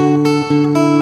Música